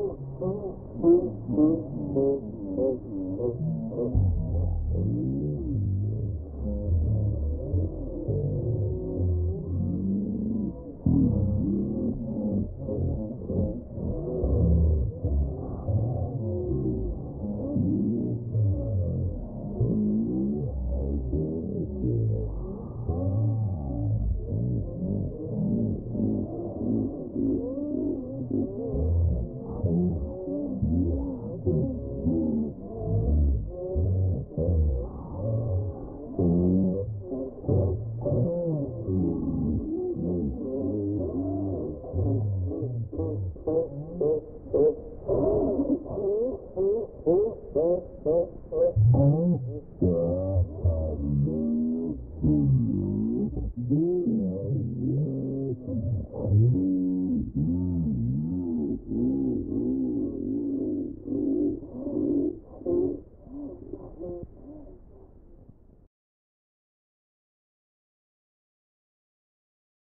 No, no, Oh, oh, oh.